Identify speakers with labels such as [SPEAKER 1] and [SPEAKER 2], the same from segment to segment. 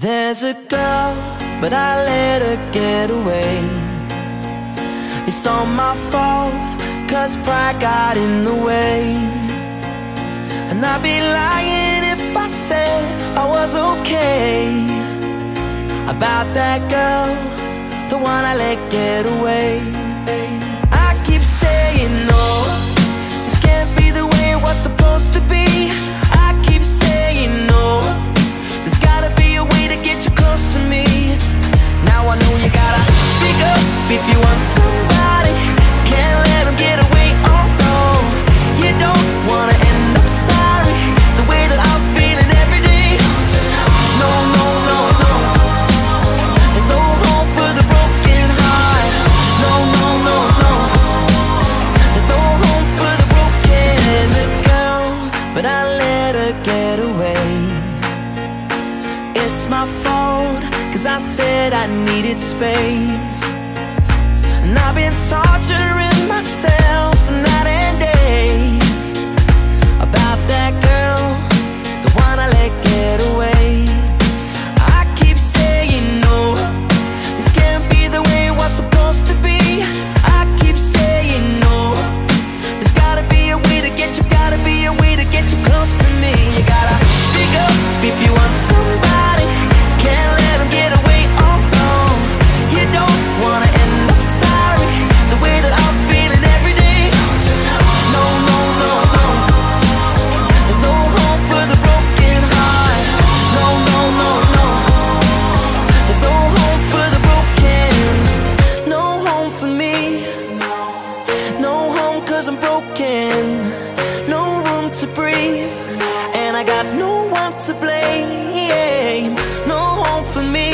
[SPEAKER 1] There's a girl, but I let her get away. It's all my fault, cause pride got in the way. And I'd be lying if I said I was okay. About that girl, the one I let get away. I keep saying but I let her get away. It's my fault, cause I said I needed space. And I've been torturing. I'm broken. No room to breathe And I got no one to blame. No home for me.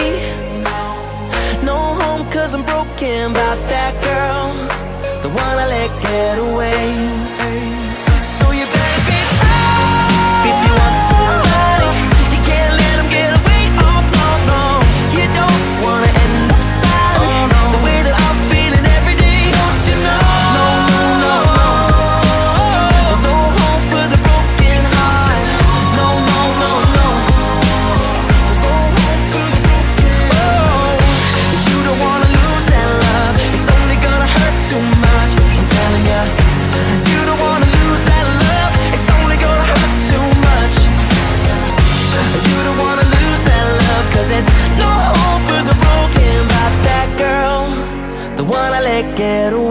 [SPEAKER 1] No home cause I'm broken. About that girl The one I let get away. Quero.